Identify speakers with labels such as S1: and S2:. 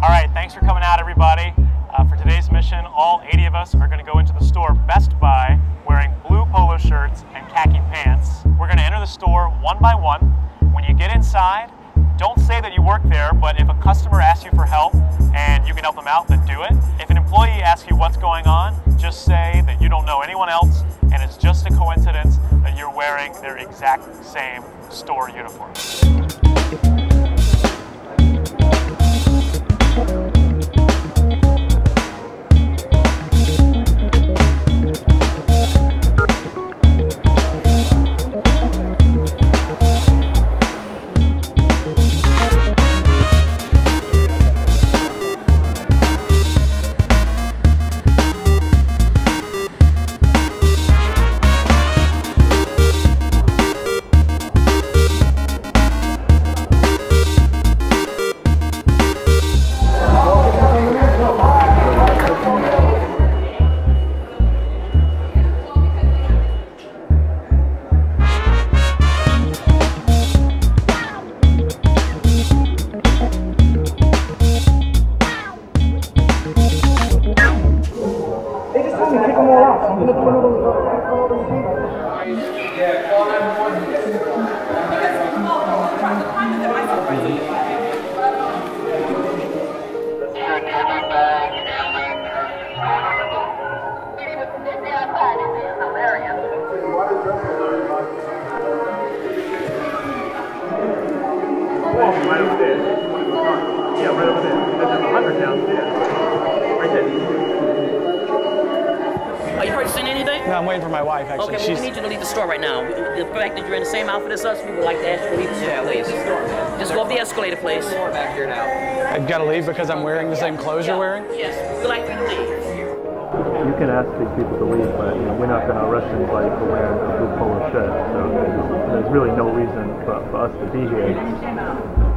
S1: All right, thanks for coming out, everybody. Uh, for today's mission, all 80 of us are going to go into the store Best Buy wearing blue polo shirts and khaki pants. We're going to enter the store one by one. When you get inside, don't say that you work there, but if a customer asks you for help and you can help them out, then do it. If an employee asks you what's going on, just say that you don't know anyone else and it's just a coincidence that you're wearing their exact same store uniform.
S2: Oh, right over there. Yeah, right over there. There's a hundred downstairs. Right there.
S3: Are you purchasing anything?
S4: No, I'm waiting for my wife, actually.
S3: Okay, well, we need you to leave the store right now. The fact that you're in the same outfit as us, we would like to ask you to leave the store, please. Just go up the escalator, please.
S5: back here now.
S4: I've got to leave because I'm wearing the same clothes you're wearing?
S3: Yes, we'd like you to leave.
S2: You can ask these people to leave, but you know, we're not going to arrest anybody for wearing a blue polo shirt. So you there's really no reason for, for us to be here.